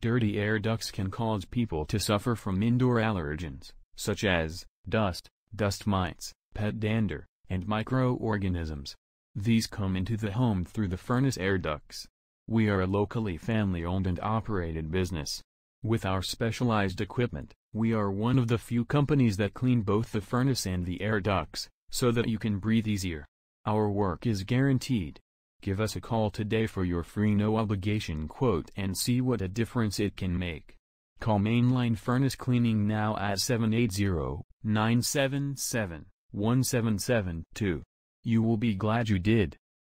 Dirty air ducts can cause people to suffer from indoor allergens, such as dust, dust mites, pet dander, and microorganisms. These come into the home through the furnace air ducts. We are a locally family-owned and operated business. With our specialized equipment, we are one of the few companies that clean both the furnace and the air ducts, so that you can breathe easier. Our work is guaranteed. Give us a call today for your free no-obligation quote and see what a difference it can make. Call Mainline Furnace Cleaning now at 780-977-1772. You will be glad you did.